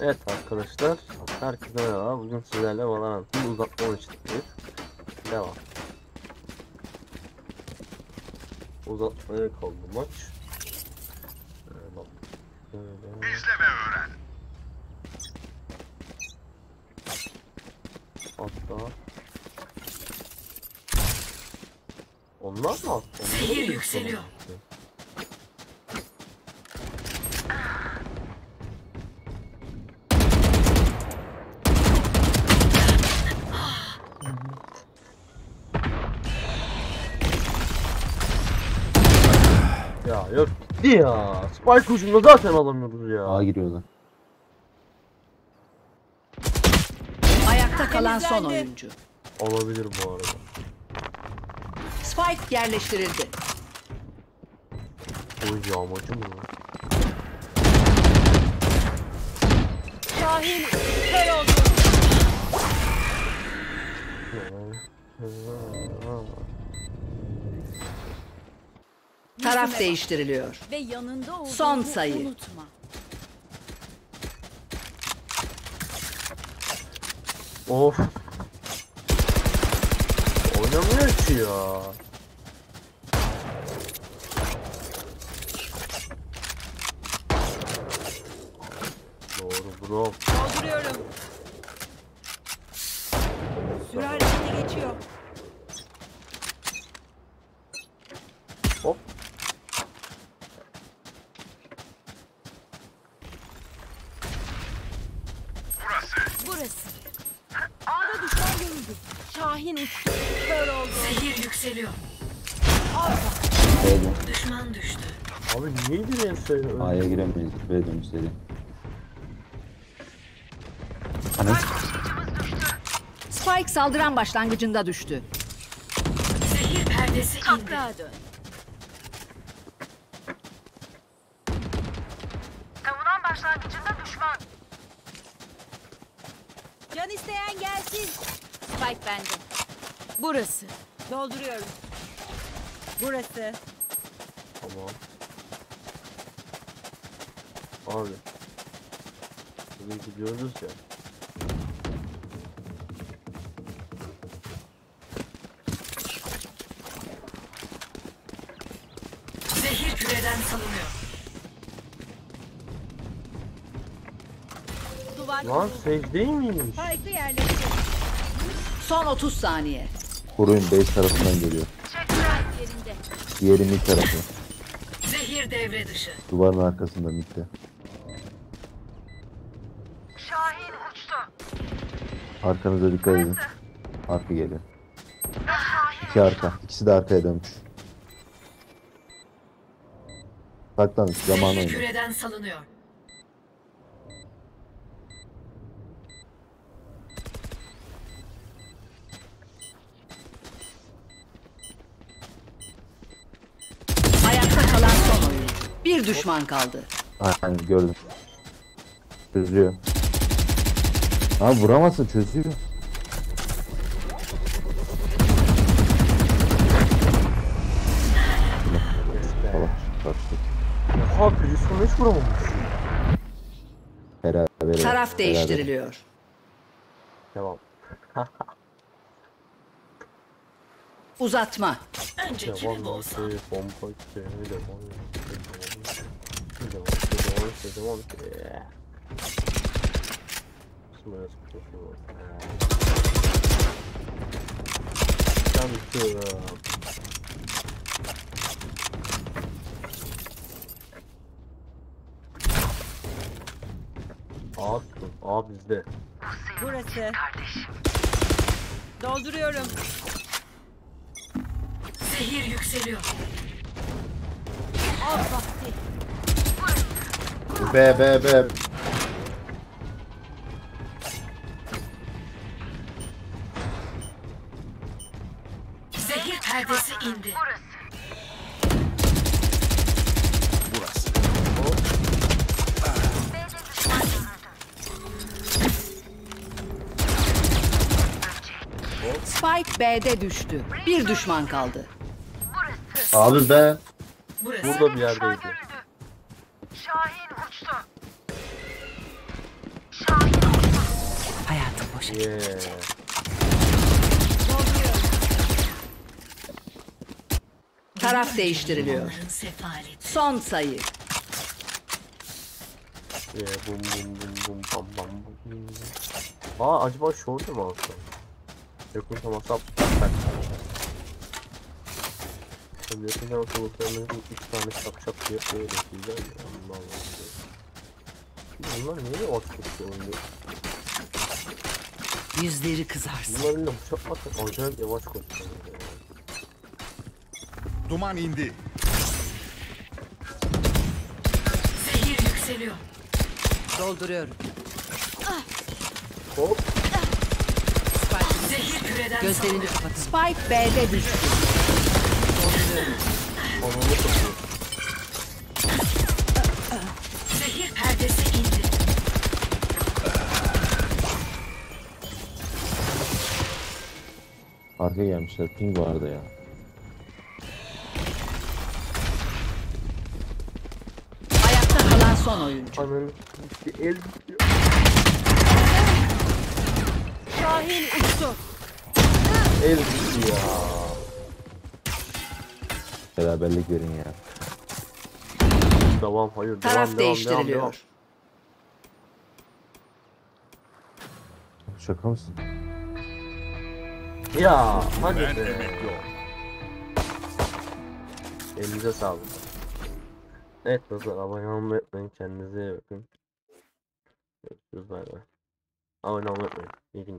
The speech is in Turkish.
Evet arkadaşlar, herkese merhaba. Bugün sizlerle Valorant'ın uzatma oyuncuları. Devam. Uzatmaya kaldı maç. İzle ve öğren. Hatta. Onlar mı attı? Mı yükseliyor. Ya yok gitti ya. Spike ucunda zaten alamıyoruz ya. A giriyorlar. Ayakta kalan son oyuncu. Olabilir bu arada. Spike yerleştirildi. Oy yağmacı mı? lan? Şahin kör oldu. Taraf değiştiriliyor. Ve yanında olduğunu Son sayı. unutma. Of. Oynamıyor ki ya. Doğru bro. Dolduruyorum. Süre harekete geçiyor. Hop. Burası. A'da düşman görüldü. Şahin uçtu. Kör oldu. Zehir yükseliyor. B'de. Düşman düştü. Abi niye en söyle A'ya giremeyiz. B dönüş seri. Hani Spike saldıran başlangıcında düştü. Zehir perdesi indi. Toprağa dön. İsteyen gelsin. Spike bende. Burası. Dolduruyorum. Burası. Tamam. Abi. Bugün gidiyoruz ya. Zehir küreden salınıyor. Duvar Lan değil miymiş? Spike'ı yerleştir. Son 30 saniye. Koruyun base tarafından geliyor. Yerinde. Diğeri mid tarafı. Zehir devre dışı. Duvarın arkasında midde. Şahin uçtu. Arkanıza dikkat edin. Arka geliyor. İki arka. İkisi de arkaya dönmüş. Saklanın. Zamanı oynayın. küreden salınıyor. Ayakta kalan son oyuncu. Bir düşman kaldı. Aynen gördüm. Çözüyor. Abi vuramazsın çözüyor. Oha Prison'u hiç vuramamış. Beraber. Taraf beraber. değiştiriliyor. Devam. Uzatma. Önce Devam kimi lan bulsam. şey, bomba ki, devam ki, devam ki, devam ki, devam ki. Smash profile. Yandım. A, A bizde. Burası. Dolduruyorum. Zehir yükseliyor. Av vakti. B B B. Zehir perdesi indi. Burası. Spike B'de düştü. Bir düşman kaldı. Abi be. Burası. Burada bir yerdeydi. Yeah. Taraf değiştiriliyor. Son sayı. Yeah, bum bum bum bum bam bam bum. Aa acaba şortu mu alsam? Yakın temas yap. Şimdi yakın temas oluklarının 3 tane şak şak diye böyle güzel ya. Allah Allah. Bunlar niye yavaş koşuyor oyunda? Yüzleri kızarsın. Bunların da bıçak atmak acayip yavaş koşuyor. Duman indi. Zehir yükseliyor. Dolduruyorum. Hop. Zehir küreden Gözlerini kapatın. Spike B'de düştü. Ananı satıyor. Arka gelmişler. Ping vardı ya. Ayakta kalan son oyuncu. El. Şahin uçtu. El gitti ya. Beraberlik verin ya. Devam hayır. Taraf devam, devam, devam, devam. değiştiriliyor. Şaka mısın? Ya hadi be. Elinize sağlık. Evet dostlar abone olmayı unutmayın. Kendinize iyi bakın. Görüşürüz bay bay. Abone olmayı unutmayın. İyi günler.